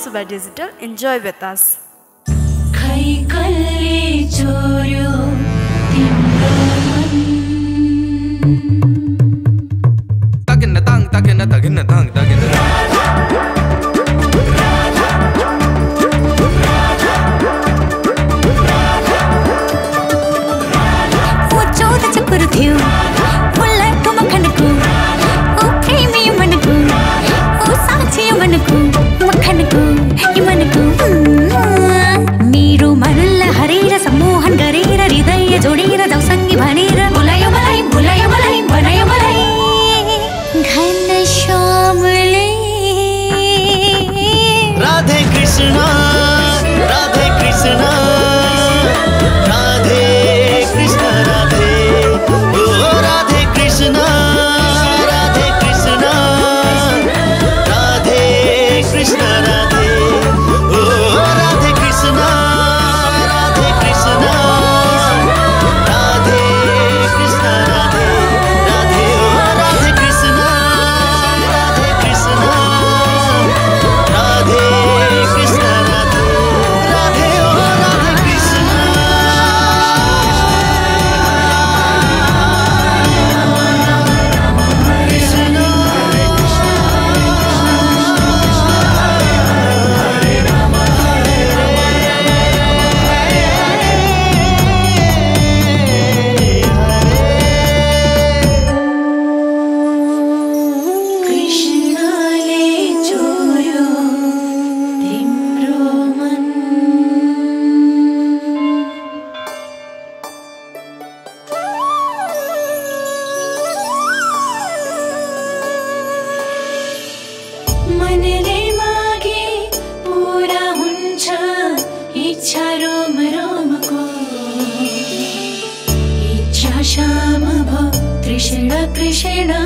Super Digital. Enjoy with us. Tugging the tongue, tugging the tugging the tongue, tugging the tongue. मनरे मागे पूरा उच्छा रोमरोम को। इच्छा श्याम भो कृष्ण कृष्ण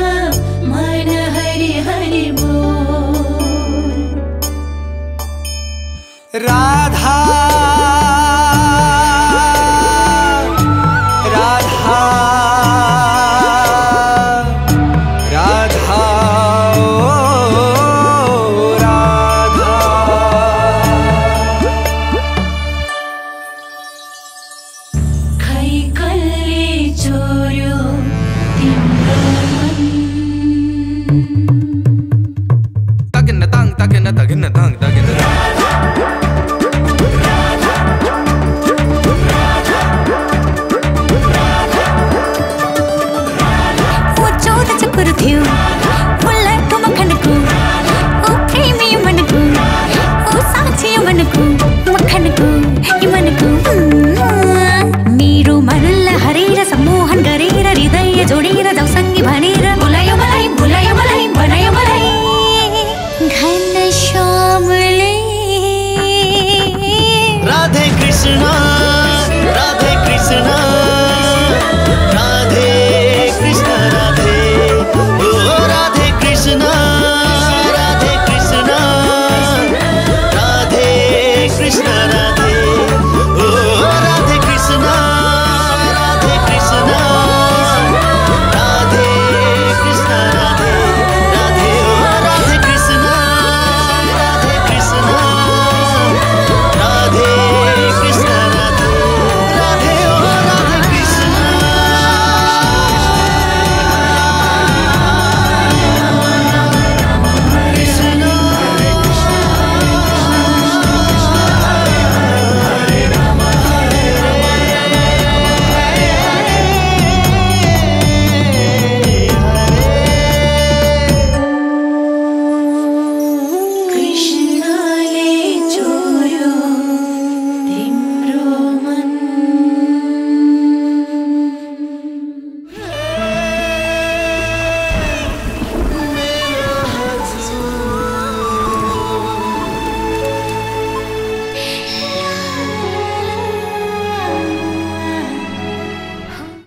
मन हरि हरि भो राधा कृष्णा